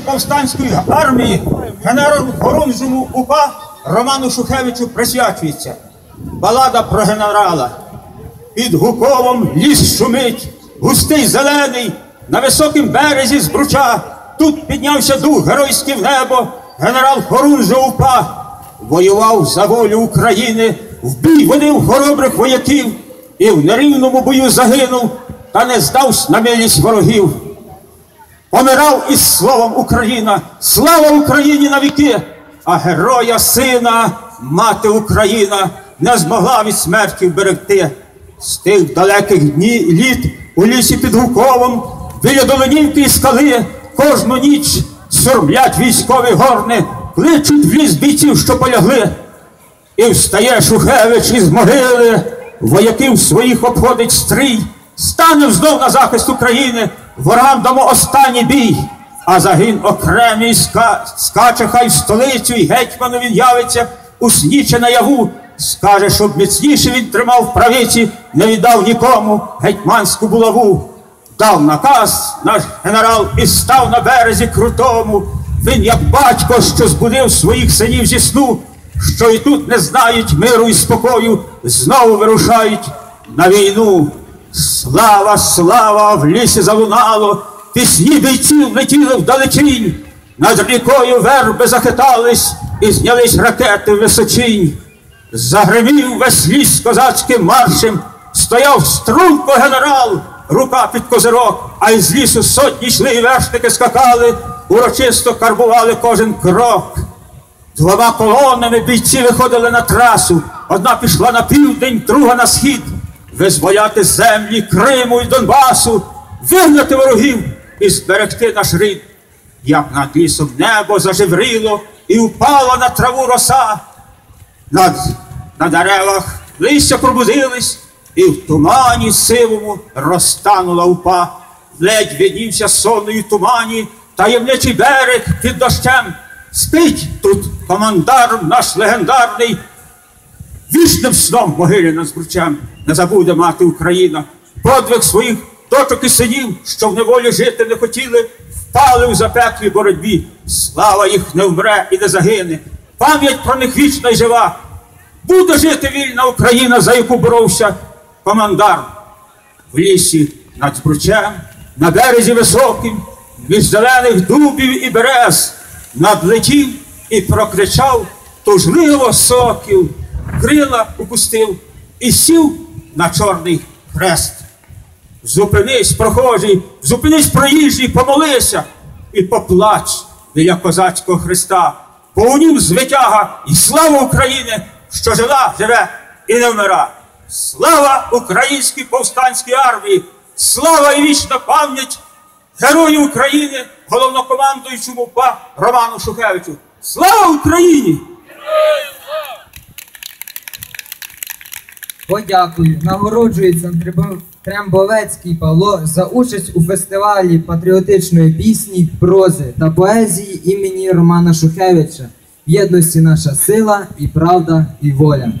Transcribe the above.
повстанської армії генералу Хорунжому УПА Роману Шухевичу присвячується. Балада про генерала. Під Гуковом ліс шумить, густий зелений, на високім березі збруча. Тут піднявся дух геройський в небо, генерал Хорунжа УПА. Воював за волю України, в бій водив хоробрих вояків і в нерівному бою загинув, та не здавсь на милість ворогів. Помирав із словом Україна, слава Україні на віки, а героя сина, мати Україна, не змогла від смерті вберегти. З тих далеких дні літ у лісі під Гуковом, біля Долинівки і скали, кожну ніч сурмлять військові горни, кличуть в ліс бійців, що полягли. І встає Шухевич із могили, вояків своїх обходить стрій, стане знов на захист України, ворогам дамо останній бій, а загін окремий ска... скаче хай в столицю, і гетьману він явиться у сні чи наяву, скаже, щоб міцніше він тримав в правиці, не віддав нікому гетьманську булаву. Дав наказ наш генерал і став на березі крутому. Він, як батько, що збудив своїх синів зі сну, що і тут не знають миру і спокою, знову вирушають на війну. Слава, слава в лісі залунало, пісні бійців летіли вдалечінь, над рікою верби захитались і знялись ракети в височинь. Загримів весь ліс козацьким маршем, стояв струнко генерал, рука під козирок, а із лісу сотні йшли і вершники скакали, урочисто карбували кожен крок. Двома колонами бійці виходили на трасу. Одна пішла на південь, друга на схід. Визволяти землі Криму і Донбасу, вигнати ворогів і зберегти наш рід. Як над лісом небо зажевріло і впала на траву роса. Над, на деревах листя пробудились, і в тумані сивому розтанула упа. Ледь виднівся сонною тумані, таємничий берег під дощем. Спить тут командар наш легендарний, вічним сном над збручем не забуде мати Україна, подвиг своїх дочок і синів, що в неволі жити не хотіли, впали у запеклій боротьбі. Слава їх не вмре і не загине. Пам'ять про них вічна й жива. Буде жити вільна Україна, за яку боровся командар в лісі над збручем, на березі високим, між зелених дубів і берез, надлетів і прокричав тужливо сокіл, крила упустив і сів на чорний хрест. Зупинись, прохожий, зупинись проїжджий, помолися і поплач біля козацького хреста, бо у нім звитяга і слава України, що жила, живе і не вмира. Слава українській повстанській армії! Слава і вічна пам'ять герою України, головнокомандуючому ПА Роману Шухевичу! Слава Україні! Подякую. Нагороджується Трембовецький Павло за участь у фестивалі патріотичної пісні, прози та поезії імені Романа Шухевича. В єдності наша сила і правда і воля.